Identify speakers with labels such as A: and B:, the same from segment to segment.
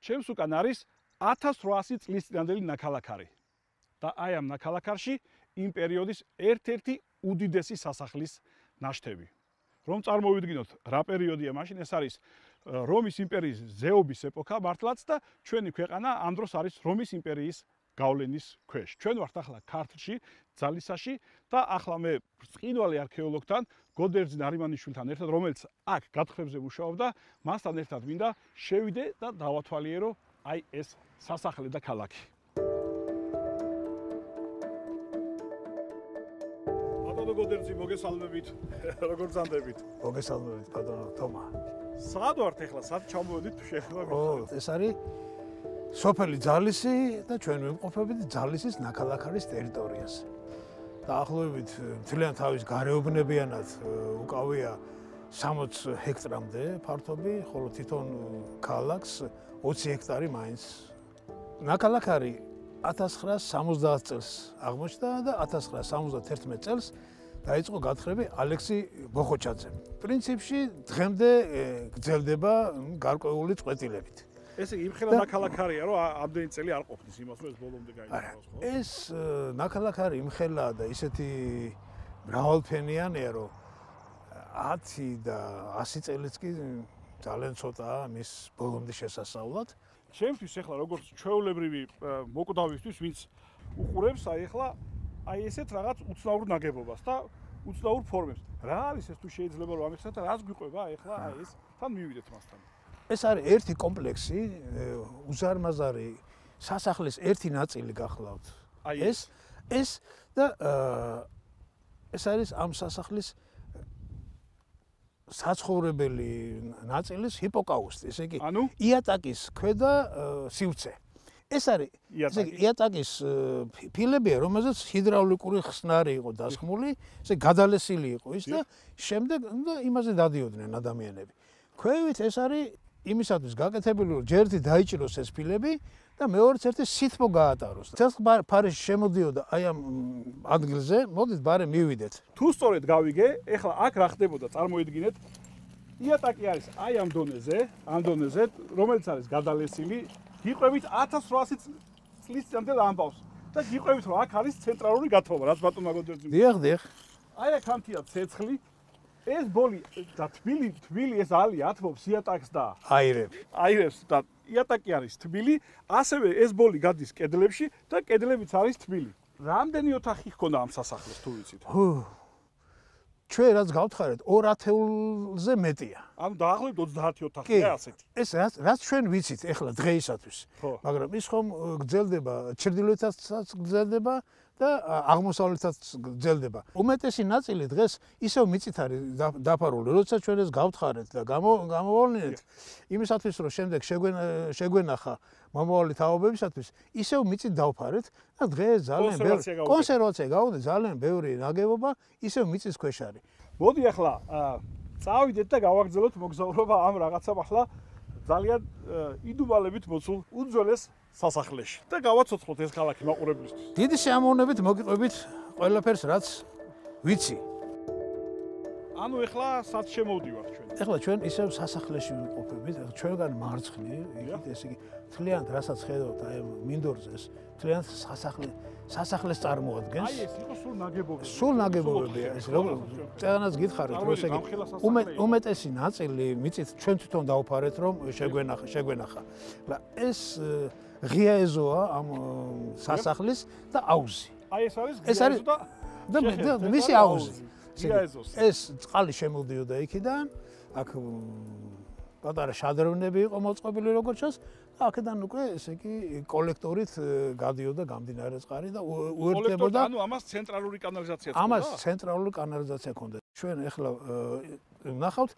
A: ჩემს უკან არის 1800 წლის წინანდელი ნაქალაქარი. და აი ამ ნაქალაქარში იმ პერიოდის ერთ-ერთი უდიდესი სასახლის ნაშთები. რომ წარმოვიდგინოთ რა პერიოდია მაშინ ეს არის რომის იმპერიის ზეობის ეპოქა მართლაც და ჩვენი ქვეყანა ამ დროს არის რომის იმპერიის გავლენის ქვეშ. ჩვენ ვართ ახლა ქართლში, ძალისაში და ახლა მე წინვალი არქეოლოგთან გოდერძი ნარიმანიშვილთან ერთად, რომელიც აქ გათხრებზე მუშაობდა, მასთან ერთად მინდა შევიდე და დავათვალიერო აი ეს სასახლე და ქალაქი. ბატონო გოდერძი, მოგესალმებით. როგორ ძანდებით?
B: მოგესალმებით, ბატონო თომა.
A: სად ვართ ახლა? სად ჩამოვედით შეიძლება?
B: ო, ეს არის სოფელი ძალისი და ჩვენ ვიმყოფებით ძალისის ნაქალაქარის ტერიტორიას. დაახლოებით მთლიან თავის გარეუბნებიანად უკავია 60 ჰექტრამდე ფართობი, ხოლო თვითონ ქალაქს 20 ჰექტარი მაინც. ნაქალაქარი 1970 წელს აღმოჩნდა და 1971 წელს დაიწყო გათხრები ალექსი ბოხოჩაძემ. პრინციპში დღემდე გრძელდება გარკვეული წვეტილებით.
A: ესე იგი იმხელა ნაქალაქარია რომ ამდენი წელი არ ყოფნის იმას რომ ეს ბოლომდე გაიგოს ხო?
B: ეს ნაქალაქარი იმხელა და ისეთი მრავალფენიანია რომ 10 და 100 წელიც კი ძალიან ცოტაა მის ბოლომდე შესასწავლად.
A: ჩემთვის ახლა როგორც ჩვეულებრივი მოკვდავისთვის ვინც უყურებს აი ახლა აი ესეთ რაღაც უცნაურ ნაგებობას და უცნაურ ფორმებს. რა არის ეს თუ შეიძლება რომ ამიხსნათ და რას გვიყვება ახლა აი ეს თან მივიდეთ მასთან.
B: ეს არის ერთი კომპლექსი, უზარმაზარი სასახლის ერთი ნაწილი გახლავთ. აი ეს ეს და ეს არის ამ სასახლის საცხოვრებელი ნაწილის ჰიპოკაუსტი, ესე იგი იატაკის ქვედა სივრცე. ეს არის ესე იგი იატაკის ფილებია, რომელზეც ჰიდრაულიკური ხსნარი იყო დასხმული, ესე გადალესილი იყო ის და შემდეგ და იმაზე დადიოდნენ ადამიანები. ქვევით ეს არის იმისათვის გაკეთებული რომ ჯერთი დაიჭიროს ეს ფილები და მეორეც ერთი სითბო გაატაროს. ეს ფარეში შემოდიოდა აი ამ ადგილზე, მოდით ბარე მივიდეთ.
A: თუ სწორედ გავიგე, ეხლა აქ რა ხდებოდა, წარმოიდგინეთ. იატაკი არის აი ამ დონეზე, ამ დონეზე, რომელიც არის გადალესილი, გიყვებით 1800 წლის წამდე ამბავს. და გიყვებით რომ აქ არის ცენტრალური გათხოვა, რაც ბატონმა გოდერძი.
B: დიახ, დიახ.
A: აი აქ ამთია ცეცხლი, ეს ბოლი და თბილი თბილი ეს ალი ათმობს იატაკს და
B: აირებს.
A: აირებს და იატაკი არის თბილი ასევე ეს ბოლი გადის კედლებში და კედლებიც არის თბილი. რამდენი ოთახი ჰქონდა ამ სასახლეს თუ ვიცით?
B: ჰუ. ჩვენ რაც გავთხარეთ 2000-ზე მეტია.
A: ანუ დაახლოებით 30 ოთახია ასეთი?
B: ეს რაც რაც ჩვენ ვიცით ეხლა დღეისათვის. მაგრამ ის ხომ გრძელდება ჩრდილოეთსაც გრძელდება და აღმოსავლეთაც გძელდება. უმეტესი ნაწილი დღეს ისევ მიწით არის დაფარული. როდესაც ჩვენ ეს გავთხარეთ და გამოვოლინეთ იმისათვის რომ შემდეგ შეგვენახა მომავალი თაობებისათვის ისევ მიწით დავფარეთ და დღეს ძალიან ბევრი კონსერვაცია გავუდი ძალიან ბევრი ნაგებობა ისევ მიწის ქვეშ არის.
A: მოდი ახლა წავიდეთ და გავაგრძელოთ მოგზაურობა ამ რაღაცა ახლა ძალიან იდუმალებით მოცულ უძველეს სასახლეში და გავაცოცხლოთ ეს ქალაქი მაყურებლისთვის.
B: დიდი შეამოვნებით მოგიყვებით ყველაფერს რაც ვიცი.
A: ანუ ეხლა სად შემოვდივართ ჩვენ?
B: ეხლა ჩვენ ისევ სასახლეში ვიყოფებით, ჩვენგან მარცხნი, იქით ესე იგი, თლიანად რასაც ხედავთ აი მინდორზე ეს თლიანად სასახლე სასახლეს წარმოადგენს.
A: აი ეს იყო სულ ნაგებობები.
B: სულ ნაგებობებია ეს როგორ წერანაც გითხარით რომ ესე იგი უმეტესი ნაწილი მიწით ჩვენ თვითონ დავფარეთ რომ შეგვენახა შეგვენახა. და ეს ღია ეზოა ამ სასახლის და აუზი.
A: აი ეს არის ღია ეზო და
B: და მისი აუზი. ეს წყალი შემოდიოდა იქიდან, აქ პატარა შადრევნები იყო მოწყობილი როგორც ჩანს აქედან უკვე ესე იგი კოლექტორით გადიოდა გამდინარე წყალი და უერთდებოდა
A: ანუ ამას ცენტრალური კანალიზაცია
B: ჰქონდა ამას ცენტრალური კანალიზაცია ჰქონდა ჩვენ ახლა ნახავთ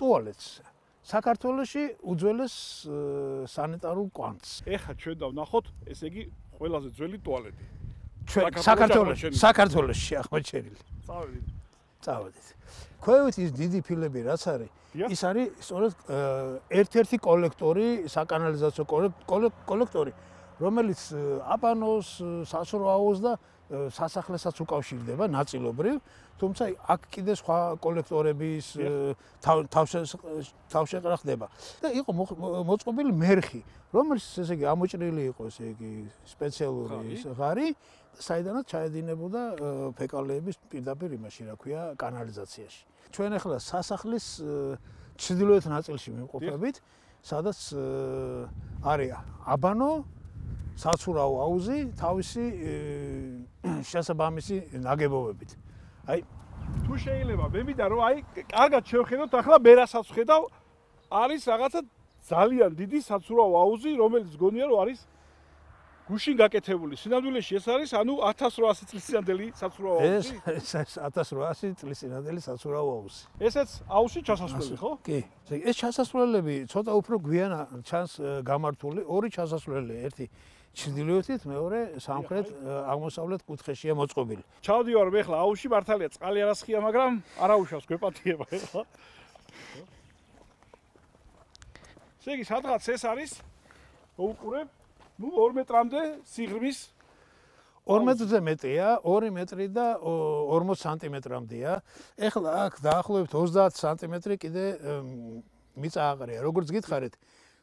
B: ტუალეტს საქართველოში უძველეს სანიტარულ კვანძს.
A: ეხა ჩვენ დავნახოთ, ესე იგი, ყველაზე ძველი ტუალეტი.
B: ჩვენ საქართველოში, საქართველოში აღმოჩენილი.
A: წავედით.
B: წავედით. ქვევით ის დიდი ფილები რაც არის, ის არის სწორედ ერთ-ერთი კოლექტორი, საკანალიზაციო კოლექტორი, რომელიც აპანოს, სასროაოს და სასახლესაც უკავშირდება ნაწილობრივ, თუმცა აქ კიდე სხვა კოლექტორების თავშეყრა ხდება. და იყო მოწყობილი მერხი, რომელიც ესე იგი ამოჭრილი იყო ესე იგი სპეციალური ღარი, საიდანაც ჩაედინებოდა ფეკალეების პირდაპირ იმაში, რა ქვია, კანალიზაციაში. ჩვენ ახლა სასახლის ჩრდილოეთ ნაწილში მიმყოფებით, სადაც არის აბანო საცურაო აუზი თავისი შესაბამისი ნაგებობებით. აი
A: თუ შეიძლება მე მინდა რომ აი კარგად შევხედოთ ახლა მე რასაც ხედავ არის რაღაცა ძალიან დიდი საცურაო აუზი რომელიც გონია რომ არის გუშინ გაკეთებული. სინამდვილეში ეს არის ანუ 1800 წლის წინანდელი საცურაო
B: აუზი. ეს ეს 1800 წლის წინანდელი საცურაო აუზი.
A: ესეც აუზი ჩასასვლელი ხო?
B: კი. ეს ჩასასვლელები ცოტა უფრო გვიან ჩანს გამართული ორი ჩასასვლელი, ერთი ჩრდილოეთით, მეორე სამხრეთ აღმოსავლეთ კუთხეშია მოწყობილი.
A: ჩავდივარ მე ხლა აუზში მართალია წყალი არასხია, მაგრამ არაუშავს გვეპატიება ხლა. შეგი სადღაც ეს არის? მოუყურებ ну 2 მეტრამდე სიღრმის
B: 2 მეტრზე მეტია, 2 მეტრი და 40 სანტიმეტრამდეა. ეხლა აქ დაახლოებით 30 სანტიმეტრი კიდე მიწა აყრია. როგორც გითხარით,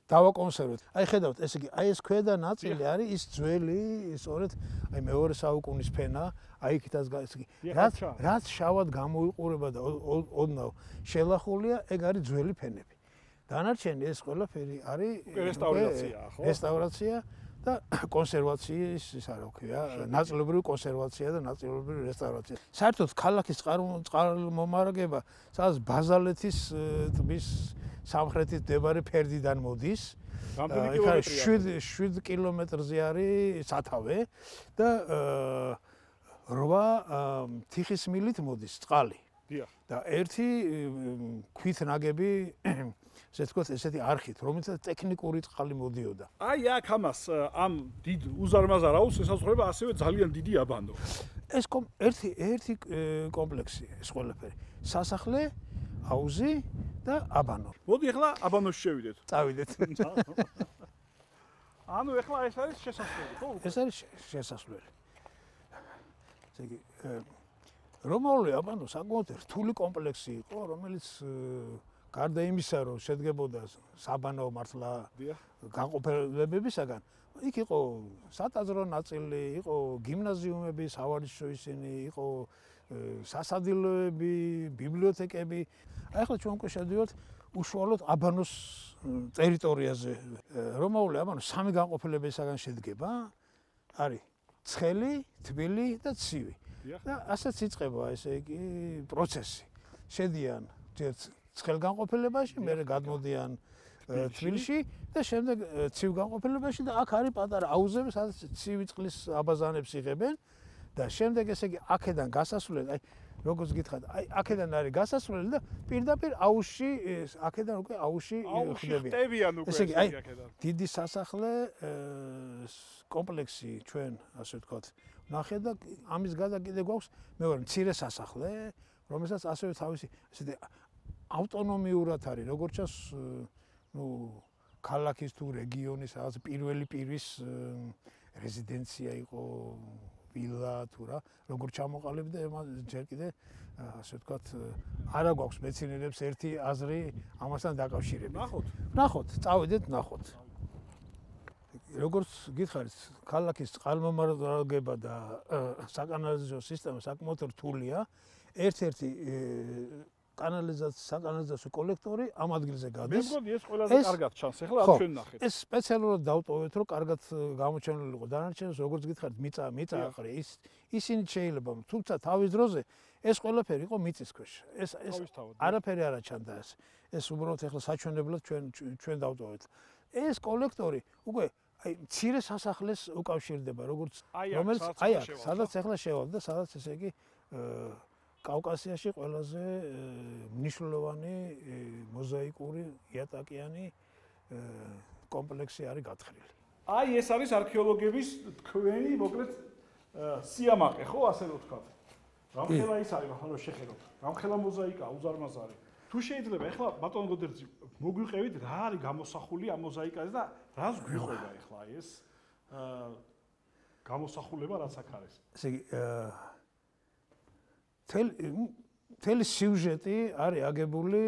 B: დავაკონსერვოთ. აი ხედავთ, ესე იგი, აი ეს ქვედა ნაწილი არის ის ძველი, სწორედ აი მეორე საუკუნის ფენა, აი იქითაც ესე იგი, რაც რაც შავად გამოიყურება და ოდნავ შელახულია, ეგ არის ძველი ფენები. დანარჩენი ეს ყველაფერი არის
A: რესტავრაცია, ხო?
B: რესტავრაცია. და კონსერვაციის ისა რა ქვია, ნაწილობრივი კონსერვაცია და ნაწილობრივი რესტავრაცია. საერთოდ ქალაქის წყალმომარაგება, სადაც ბაზალეთის ტბის სამხრეთით მდებარე ფერდიდან მოდის. იქ არის 7 7 კილომეტრზე არის სათავე და 8 თიხის მილით მოდის წყალი. და ერთი ქვით ნაგები ესე თქოს ესეთი არხით, რომელსაც ტექნიკური წყალი მოდიოდა.
A: აი აქ ამას ამ დიდ უზარმაზარ აუს ესაზღვრება ასევე ძალიან დიდი აბანო.
B: ეს ერთი ერთი კომპლექსი ეს ყველაფერი. სასახლე, აუზი და აბანო.
A: მოდი ახლა აბანოში შევიდეთ.
B: წავიდეთ.
A: ანუ ახლა ეს არის შესასვლელი, ხო?
B: ეს არის შესასვლელი. ესე იგი რომაული აბანო საკმაოდ რთული კომპლექსი იყო, რომელიც გარდა იმისა, რომ შედგებოდა საბანო მართლა განყოფილებებისაგან, იქ იყო სატაძრო ნაწილი, იყო გიმნაზიუმები, სავარჯიშო ისინი, იყო სასადილოები, ბიბლიოთეკები. აი ახლა ჩვენ უკვე შევდივართ უშუალოდ აბანოს ტერიტორიაზე. რომაული აბანო სამი განყოფილებისაგან შედგება. არის ცხელი, თბილი და ცივი. და ასეც იწყება ესე იგი პროცესი. შედიან ერთ ცხელ განყოფილებაში, მე გადმოდიან თბილისში? და შემდეგ ცივ განყოფილებაში და აქ არის პატარა აუზები, სადაც ცივი წყლის აბაზანებს იღებენ და შემდეგ ესე იგი აქედან გასასვლელი, აი როგორც გითხრათ, აი აქედან არის გასასვლელი და პირდაპირ აუზში აქედან უკვე აუზში
A: ხდებიან უკვე ესე იგი აი
B: დიდი სასახლე კომპლექსი ჩვენ ასე ვთქვათ ნახე და ამის გადა კიდე გვაქვს მეორე მცირე სასახლე რომელსაც ასევე თავისი ესეთი ავტონომიურად არის, როგორც ჩანს, ну, ქალაქის თუ რეგიონის რაღაც პირველი პირის რეზიდენცია იყო ვილა თუ რა, როგორც ჩამოყალიბდა ჯერ კიდე ასე ვთქვათ, არა გვაქვს მეცნიერებს ერთი აზრი ამასთან დაკავშირებით.
A: ნახოთ.
B: ნახოთ, წავედეთ ნახოთ. როგორც გითხარით, ქალაქის წყალმომარაგება და საკანალიზაციო სისტემა საკმაოდ რთულია. ერთ-ერთი კანალიზაციის საკანალიზაციო კოლექტორი ამ ადგილზე გადის.
A: მე მგონი ეს ყველაზე კარგად ჩანს. ეხლა ამ ჩვენ ნახეთ.
B: ეს სპეციალურად დავტოვეთ, რომ კარგად გამოჩენილი იყო. დანარჩენს როგორც გითხარით, მიწა, მიწა აყრე. ის ისინი შეიძლება, თუმცა თავის დროზე ეს ყველაფერი იყო მიწის ქვეშ. ეს ეს არაფერი არ აჩანდა ეს. ეს უბრალოდ ეხლა საჩვენებლად ჩვენ ჩვენ დავტოვეთ. ეს კოლექტორი უკვე აი მცირე სასახლეს უკავშირდება, როგორც რომელიც აი აქ, სადაც ეხლა შევალ და სადაც ესე იგი კავკასიაში ყველაზე მნიშვნელოვანი მოზაიკური იატაკიანი კომპლექსი არის გათხრილი.
A: აი ეს არის არქეოლოგების თქვენი მოკლედ სიამაყე ხო ასე რომ ვთქვა. რამხელა ის არის ახლა შეხედოთ. რამხელა მოზაიკა უზარმაზარი. თუ შეიძლება ახლა ბატონ გოდერძი მოგვიყევით რა არის გამოსახული ამ მოზაიკაზე და რას გვიყვება ახლა ეს აა გამოსახულება რაც აქ არის.
B: ესე იგი თელ თელი სიუჟეტი არის აგებული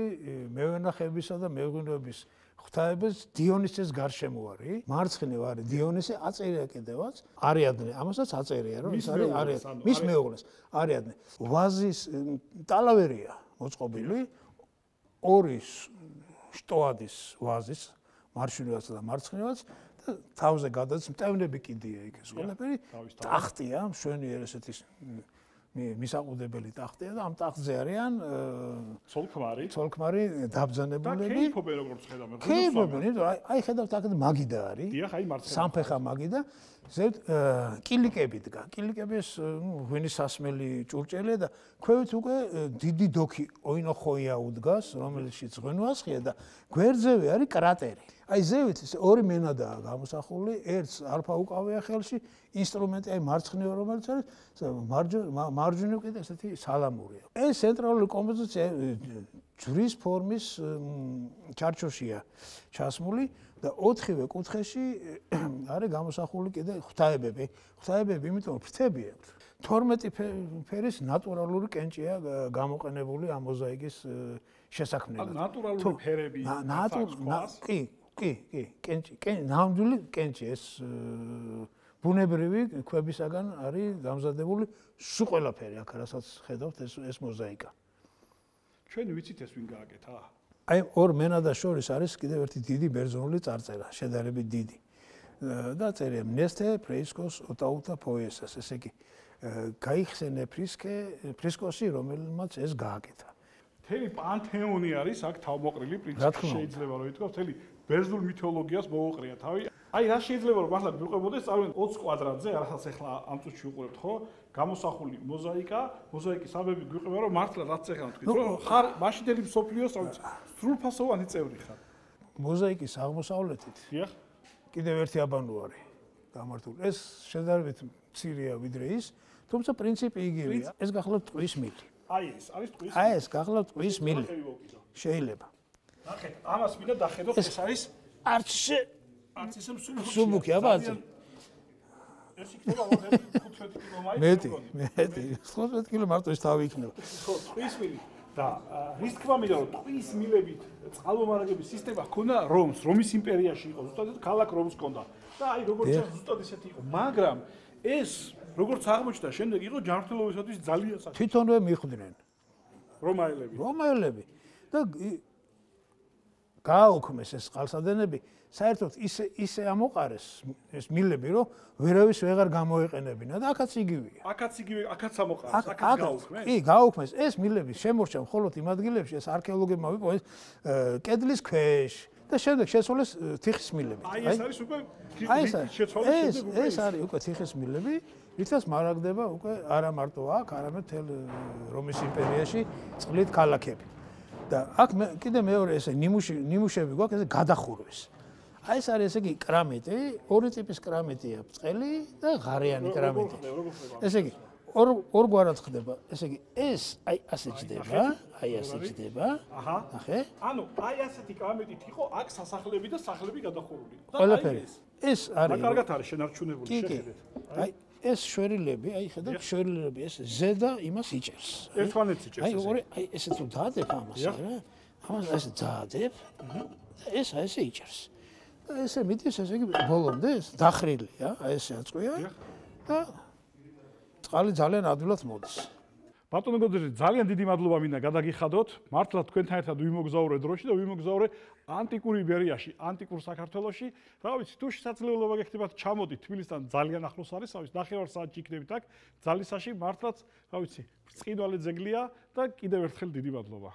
B: მევენახებისა და მეღვინეობის ღვთაების დიონისეს გარშემო არის. მარცხნივ არის დიონისე აწერია კიდევაც. არიადნე, ამასაც აწერია, რომ ის არის არიადნე. მის მეუღლეს არიადნე. ვაზის ტალავერია მოწყობილი ორი შტოადის ვაზის მარშრუტაც და მარცხნივაც და თავზე გადაც მტევნები კიდია იქ ეს ყველაფერი. ტახტია მშვენიერ ესეთი მისაყუდებელი ტახტია და ამ ტახტზე არიან
A: ცოლქმარი?
B: ცოლქმარი დაბძანებულები
A: და კეიფობენ როგორც ხედავთ მე
B: კეიფობენ აი ხედავთ აქ მაგიდა არის
A: დიახ აი მარცხენა.
B: სამფეხა მაგიდა. ზედ კილიკები დგა. კილიკების ღვინის სასმელი ჭურჭელია და ქვევით უკვე დიდი დოქი ოინო ხოია უდგას რომელშიც ღვინვასხია და გვერდზევე არის კრატერი აი ზევით ეს ორი მენადაა გამოსახული. ერთს არფა უკავია ხელში ინსტრუმენტი აი მარცხნივ რომელიც არის მარჯვნივ კიდე ესეთი სალამურია. ეს ცენტრალური კომპოზიცია ჯვრის ფორმის ჩარჩოშია ჩასმული და ოთხივე კუთხეში არის გამოსახული კიდე ღვთაებები. ღვთაებები იმიტომ ფრთები აქვს 12 ფერის ნატურალური კენჭია გამოყენებული ამ მოზაიკის შესაქმნელად.
A: ნატურალური ფერები.
B: ნატურ კი, კი, კი, კენჭი, კენ ნამდვილი კენჭი ეს ბუნებრივი ქვებისაგან არის გამზადებული სულ ყველაფერი აქ რასაც ხედავთ ეს ეს მოზაიკა.
A: ჩვენ ვიცით ეს ვინ გააკეთა?
B: აი ორ მენადა შორის არის კიდევ ერთი დიდი ბერძნული წარწერა, შედარებით დიდი. და წერია ნესტე ფრეისკოს ოტაუტა პოესას, ესე იგი გაიხსენე ფრისკე ფრისკოსი რომელმაც ეს გააკეთა.
A: თელი პანთეონი არის აქ თავმოყრილი პრინციპი შეიძლება რომ ითქვა თელი ბერძნულ მითოლოგიას მოუყრია თავი. აი რა შეიძლება რომ ახლა მიყვებოდეს წარმოიდგინეთ 20 კვადრატზე, რასაც ახლა ამ წუთში უყურებთ, ხო? გამოსახული მოზაიკა, მოზაიკის ამბები გვიყვება რომ მართლა რაც ახლა თქვით, რომ ხარ მაშინდელი მსოფლიოს სრულფასოვანი წევრი ხარ.
B: მოზაიკის აღმოსავლეთით. დიახ. კიდევ ერთი აბანო არის გამართული. ეს შედარებით მცირეა ვიდრე ის, თუმცა პრინციპი იგივეა. ეს გახლავთ ტყვის მილი.
A: აი ეს არის ტყვის
B: მილი. აი ეს გახლავთ ტყვის მილი. შეიძლება.
A: ნახეთ, ამას მინდა დახედოთ, ეს არის
B: არჩე
A: არჩესემ სუბუქი.
B: სუბუქი აბა.
A: ეს იქნება 15 კილომეტრი.
B: მეტი, მეტი. 15 კილო მარტო ის თავი იქნება.
A: ხო, ტყვის მილი. და რის თქმა მინდა რომ ტყვის მილებით წყალმომარაგების სისტემა ჰქონდა რომს, რომის იმპერიაში იყო, ზუსტად ქალაქ რომს ჰქონდა. და აი როგორც ზუსტად ისეთი იყო, მაგრამ ეს როგორც აღმოჩნდა შემდეგ იყო ჯანმრთელობისათვის ძალიან საჭირო.
B: თვითონვე მიხვდნენ
A: რომაელები.
B: რომაელები და გააუქმეს ეს წყალსადენები, საერთოდ ისე ისე ამოყარეს ეს მილები, რომ ვერავის ვეღარ გამოეყენებინა და აქაც იგივეა.
A: აქაც იგივე, აქაც ამოყარეს, აქაც გააუქმეს.
B: კი, გააუქმეს. ეს მილები შემორჩა მხოლოდ იმ ადგილებში, ეს არქეოლოგებმა ვიპოვეს კედლის ქვეშ და შემდეგ შესულეს თიხის მილები.
A: აი ეს არის უკვე თიხის შეცვალეს
B: შემდეგ ეს არის უკვე თიხის მილები, ვითაც მარაგდება უკვე არა მარტო აქ, არამედ თელ რომის იმპერიაში წყლით ქალაქები. და აქ კიდე მეორე ესე ნიმუში ნიმუშები გვაქვს ესე გადახურვის. აი ეს არის ესე იგი კრამიტი, ორი ტიპის კრამიტია, ბრწყელი და ღარიანი კრამიტი. ესე იგი ორ ორგვარად ხდება. ესე იგი ეს აი ასე ჯდება, აი ასე ჯდება.
A: აჰა.
B: ნახე?
A: ანუ აი ასეთი კრამიტით იყო აქ სასახლები და სახლები გადახურული.
B: ყველაფერი. ეს არის.
A: და კარგად არის შენარჩუნებული შეხედეთ.
B: აი ეს შვერილები, აი ხედავ შვერილები ეს ზედა იმას იჭერს.
A: ერთმანეთს იჭერს.
B: აი ორი აი ესე თუ დაადებ ამას, რა. ამას ესე დაადებ. ეს აი ესე იჭერს. და ესე მიდის ესე იგი ბოლომდე ეს დახრილია, აი ესე აწყვია. და წყალი ძალიან ადვილად მოდის.
A: ბატონო გოძირი ძალიან დიდი მადლობა მინდა გადაგიხადოთ. მართლა თქვენთან ერთად ვიმოგზაურე დროში და ვიმოგზაურე ანტიკურ იბერიაში ანტიკურ საქართველოში. რა ვიცი თუ შესაძლებლობა გექნებათ ჩამოდით თბილისთან ძალიან ახლოს არის ავის ნახევარ საათში იქნებით აქ ძალისაში მართლაც რა ვიცი ბრწყინვალე ძეგლია და კიდევ ერთხელ დიდი მადლობა